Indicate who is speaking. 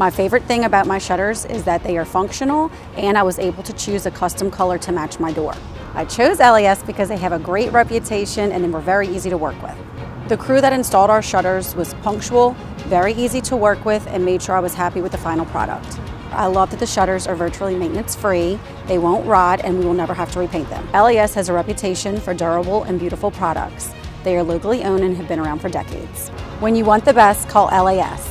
Speaker 1: My favorite thing about my shutters is that they are functional and I was able to choose a custom color to match my door. I chose LAS because they have a great reputation and they were very easy to work with. The crew that installed our shutters was punctual, very easy to work with, and made sure I was happy with the final product. I love that the shutters are virtually maintenance free, they won't rot, and we will never have to repaint them. LAS has a reputation for durable and beautiful products. They are locally owned and have been around for decades. When you want the best, call LAS.